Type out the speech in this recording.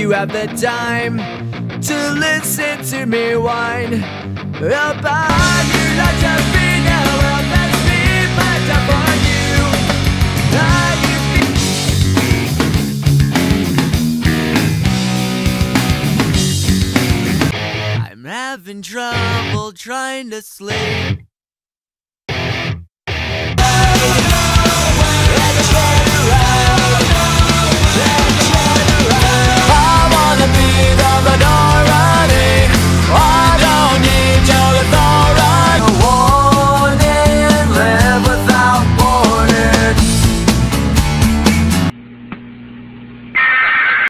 You have the time to listen to me whine about you like be now. Well, that's me, but I'm for you. I'm having trouble trying to sleep.